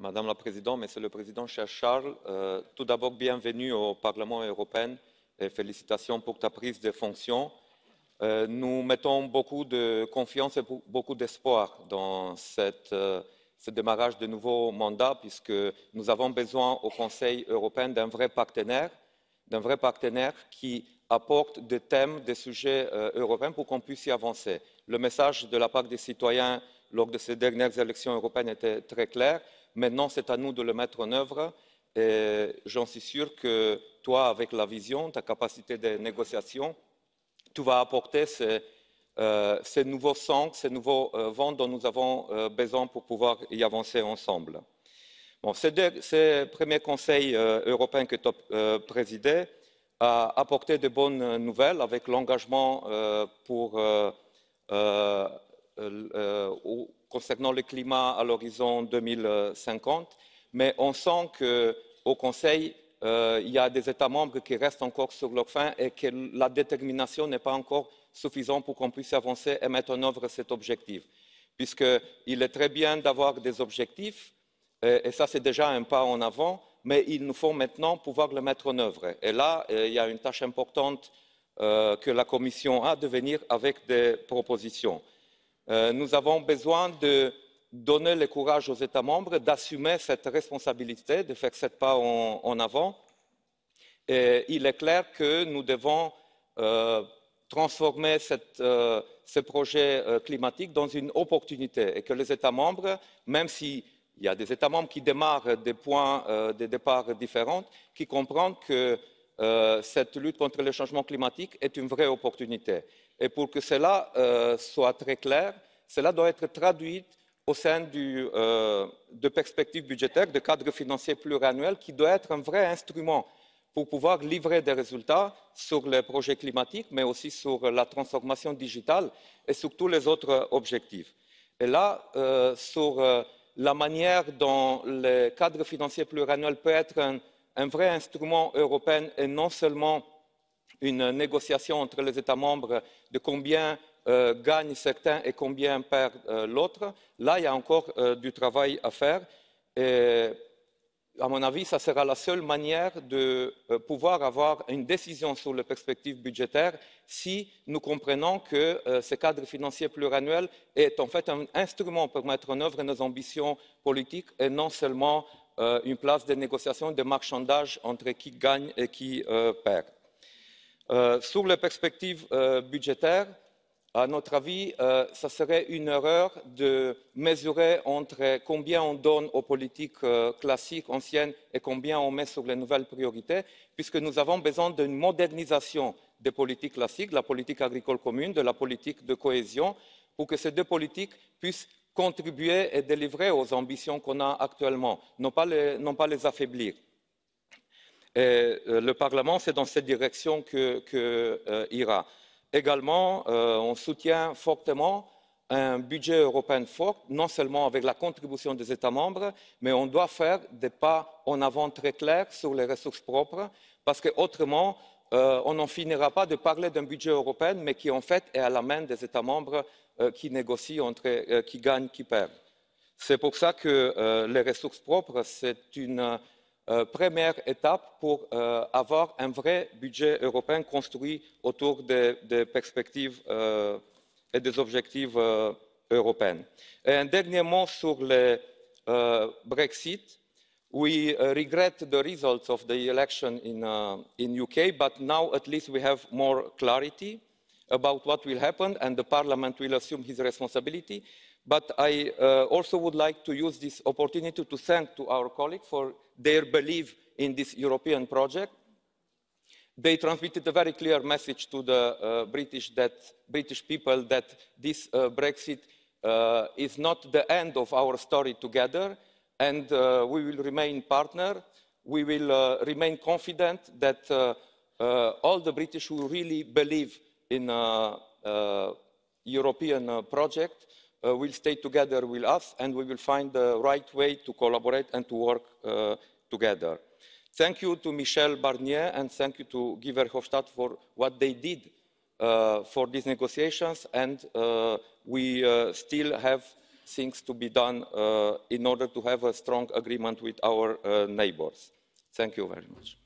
Madame la Présidente, Monsieur le Président, cher Charles, euh, tout d'abord, bienvenue au Parlement européen et félicitations pour ta prise de fonction. Euh, nous mettons beaucoup de confiance et beaucoup d'espoir dans euh, ce démarrage de nouveau mandat puisque nous avons besoin au Conseil européen d'un vrai partenaire, d'un vrai partenaire qui apporte des thèmes, des sujets européens pour qu'on puisse y avancer. Le message de la part des citoyens lors de ces dernières élections européennes était très clair. Maintenant, c'est à nous de le mettre en œuvre et j'en suis sûr que toi, avec la vision, ta capacité de négociation, tu vas apporter ces, euh, nouveaux sens, ces nouveaux euh, vents dont nous avons euh, besoin pour pouvoir y avancer ensemble. Bon, ce, ce premier Conseil européen que tu as présidé a apporté de bonnes nouvelles avec l'engagement pour concernant le climat à l'horizon 2050, mais on sent qu'au Conseil, euh, il y a des États membres qui restent encore sur leur faim et que la détermination n'est pas encore suffisante pour qu'on puisse avancer et mettre en œuvre cet objectif. Puisqu'il est très bien d'avoir des objectifs, et, ça c'est déjà un pas en avant, mais il nous faut maintenant pouvoir le mettre en œuvre. Et là, euh, il y a une tâche importante euh, que la Commission a de venir avec des propositions. Euh, nous avons besoin de donner le courage aux États membres d'assumer cette responsabilité, de faire ce pas en, avant. Et il est clair que nous devons euh, transformer cette, euh, ce projet climatique dans une opportunité et que les États membres, même s'il y a des États membres qui démarrent des points de départ différents, qui comprennent que cette lutte contre le changement climatique est une vraie opportunité. Et pour que cela euh, soit très clair, cela doit être traduit au sein euh, de perspectives budgétaires, de cadre financier pluriannuel qui doit être un vrai instrument pour pouvoir livrer des résultats sur les projets climatiques, mais aussi sur la transformation digitale et sur tous les autres objectifs. Et là, euh, sur la manière dont le cadre financier pluriannuel peut être un, un vrai instrument européen et non seulement une négociation entre les États membres de combien euh, gagnent certains et combien perd euh, l'autre. Là, il y a encore euh, du travail à faire. Et, à mon avis, ce sera la seule manière de euh, pouvoir avoir une décision sur les perspectives budgétaires si nous comprenons que ce cadre financier pluriannuel est en fait un instrument pour mettre en œuvre nos ambitions politiques et non seulement une place de négociation, de marchandage entre qui gagne et qui perd. Sur les perspectives budgétaires, à notre avis euh, ce serait une erreur de mesurer entre combien on donne aux politiques euh, classiques anciennes et combien on met sur les nouvelles priorités puisque nous avons besoin d'une modernisation des politiques classiques de la politique agricole commune de la politique de cohésion pour que ces deux politiques puissent contribuer et délivrer aux ambitions qu'on a actuellement non pas les affaiblir. Et, euh, le parlement c'est dans cette direction que, euh, ira également euh, on soutient fortement un budget européen fort non seulement avec la contribution des états membres mais on doit faire des pas en avant très clairs sur les ressources propres parce qu'autrement euh, on n'en finira pas de parler d'un budget européen mais qui en fait est à la main des états membres qui négocient entre qui gagnent qui perdent. c'est pour cela que les ressources propres c'est une première étape pour euh, avoir un vrai budget européen construit autour des, perspectives euh, et des objectifs euh, européens. Et un dernier mot sur le euh, Brexit. We regret the results of the election in UK, but now at least we have more clarity about what will happen and the Parliament will assume his responsibility but i uh, also would like to use this opportunity to thank to our colleagues for their belief in this european project. they transmitted a very clear message to the uh, british, that, british people that this uh, brexit uh, is not the end of our story together and uh, we will remain partners. we will uh, remain confident that all the british who really believe in a european project uh, will stay together with us and we will find the right way to collaborate and to work uh, together. Thank you to Michel Barnier and thank you to Guy Verhofstadt for what they did uh, for these negotiations and uh, we uh, still have things to be done uh, in order to have a strong agreement with our uh, neighbours. Thank you very much.